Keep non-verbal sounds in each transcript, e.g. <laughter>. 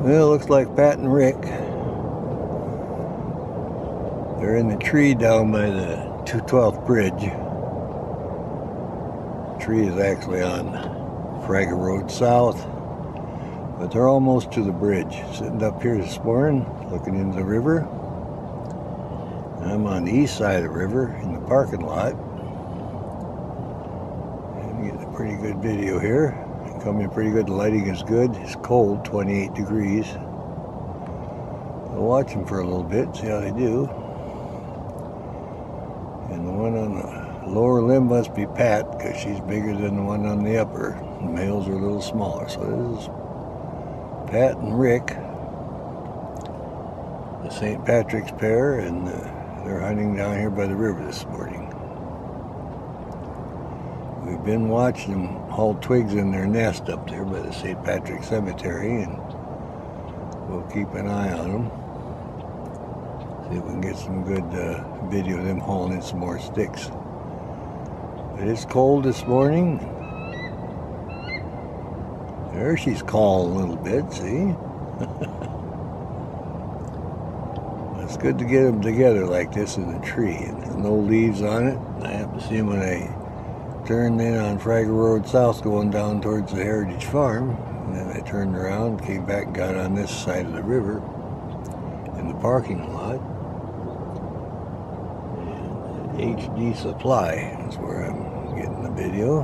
Well, looks like Pat and Rick. They're in the tree down by the 212th bridge. The tree is actually on Frager Road South, but they're almost to the bridge. Sitting up here this morning, looking into the river. I'm on the east side of the river in the parking lot. And getting a pretty good video here. Coming pretty good, the lighting is good. It's cold, 28 degrees. I'll watch them for a little bit, see how they do. And the one on the lower limb must be Pat, because she's bigger than the one on the upper. The males are a little smaller. So this is Pat and Rick, the St. Patrick's pair, and uh, they're hunting down here by the river this morning. We've been watching them haul twigs in their nest up there by the St. Patrick Cemetery, and we'll keep an eye on them. See if we can get some good uh, video of them hauling in some more sticks. But it's cold this morning. There she's calling a little bit, see? <laughs> it's good to get them together like this in the tree. And no leaves on it. I have to see them when I turned in on Frager Road South going down towards the Heritage Farm. And then I turned around, came back got on this side of the river in the parking lot. HD Supply is where I'm getting the video.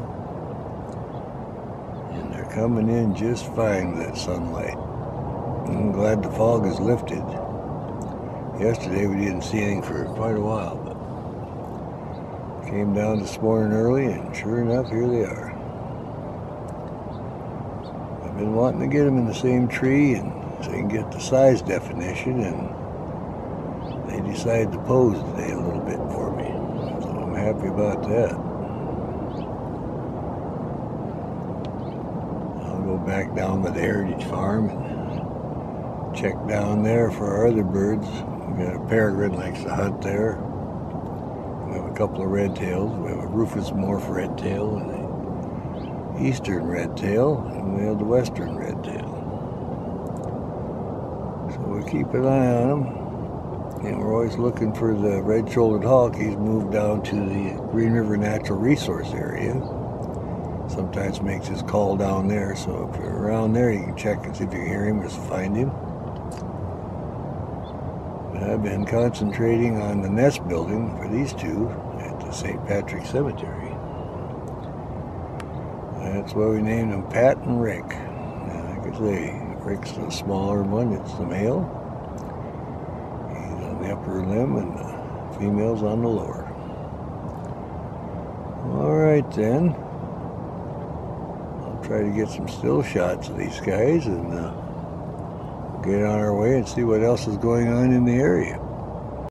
And they're coming in just fine with that sunlight. I'm glad the fog is lifted. Yesterday we didn't see anything for quite a while, came down this morning early and sure enough, here they are. I've been wanting to get them in the same tree and so I can get the size definition and they decided to pose today a little bit for me. So I'm happy about that. I'll go back down by the Heritage Farm and check down there for our other birds. We've got a peregrine likes to hunt there. We have a couple of red tails. We have a Rufous Morph red tail and a eastern red tail, and we have the western red tail. So we keep an eye on them. And we're always looking for the red-shouldered hawk. He's moved down to the Green River Natural Resource Area. Sometimes makes his call down there. So if you're around there, you can check and see if you hear him or find him. I've been concentrating on the nest building for these two at the St. Patrick Cemetery. That's why we named them Pat and Rick. Now, like say, Rick's the smaller one, it's the male. He's on the upper limb and the female's on the lower. Alright then. I'll try to get some still shots of these guys and uh, get on our way and see what else is going on in the area.